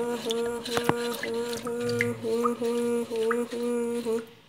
Hoo hoo hoo hoo hoo hoo hoo hoo hoo